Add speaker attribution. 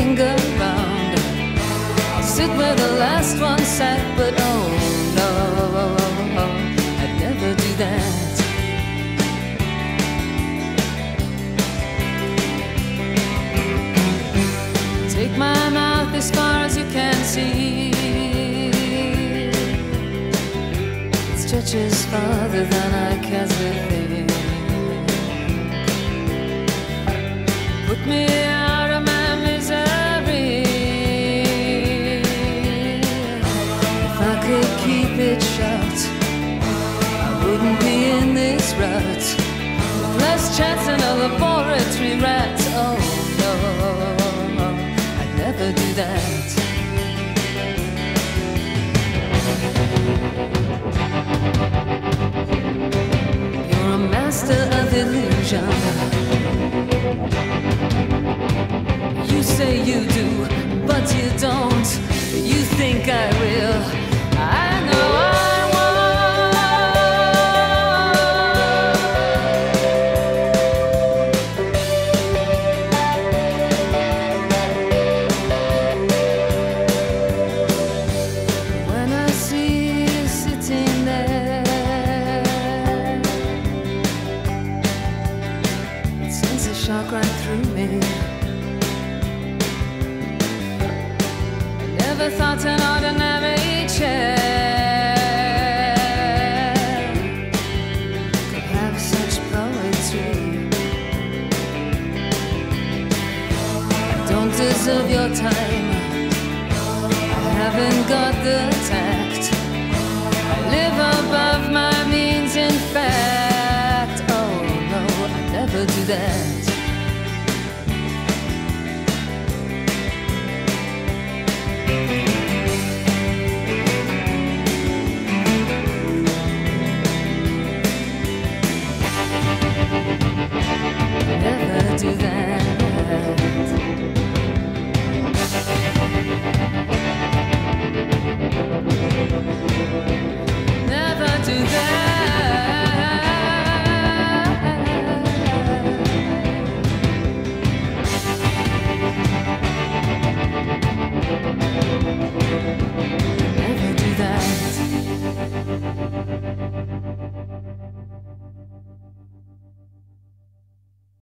Speaker 1: hang around. Sit where the last one sat, but oh no, I'd never do that. Take my mouth as far as you can see. It stretches farther than I can see. Wouldn't be in this rut. Less chance than a laboratory rat. Oh no, I'd never do that. You're a master of illusion. You say you do, but you don't. Shock right through me. I Never thought an ordinary chair could have such poetry. I don't deserve your time. I haven't got the time.